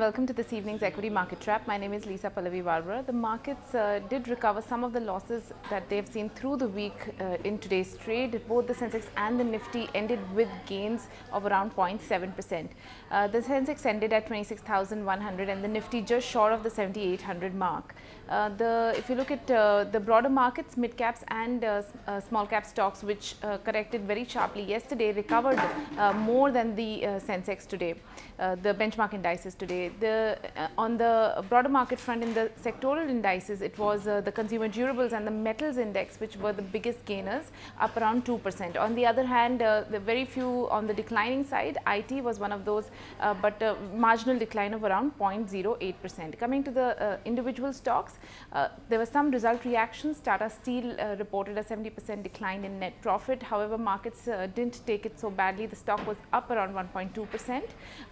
welcome to this evening's Equity Market Trap. My name is Lisa Pallavi Barbora. The markets uh, did recover some of the losses that they've seen through the week uh, in today's trade. Both the Sensex and the Nifty ended with gains of around 0.7%. Uh, the Sensex ended at 26,100 and the Nifty just short of the 7,800 mark. Uh, the if you look at uh, the broader markets, mid caps and uh, small cap stocks, which corrected very sharply yesterday, recovered more than the Sensex today, the benchmark indices today. The uh, on the broader market front in the sectoral indices, it was uh, the consumer durables and the metals index which were the biggest gainers, up around 2%. On the other hand, uh, the very few on the declining side, IT was one of those, uh, but a marginal decline of around 0.08%. Coming to the uh, individual stocks, uh, there were some result reactions. Tata Steel reported a 70% decline in net profit. However, markets didn't take it so badly. The stock was up around 1.2%.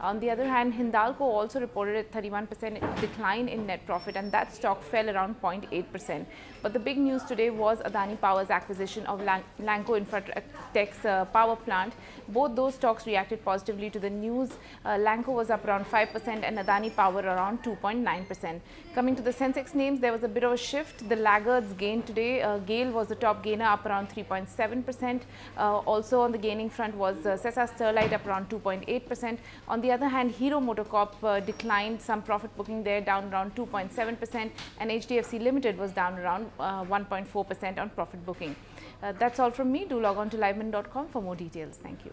On the other hand, Hindalco also reported a 31% decline in net profit and that stock fell around 0.8%. But the big news today was Adani Power's acquisition of Lanco Infratech's uh, power plant. Both those stocks reacted positively to the news. Uh, Lanco was up around 5% and Adani Power around 2.9%. Coming to the Sensex names, there was a bit of a shift. The laggards gained today. Uh, GAIL was the top gainer up around 3.7%. Uh, also on the gaining front was uh, Sesa Sterlite up around 2.8%. On the other hand, Hero MotoCorp uh, declined some profit booking there down around 2.7% and HDFC Limited was down around 1.4% uh, on profit booking. Uh, that's all from me. Do log on to livemint.com for more details. Thank you.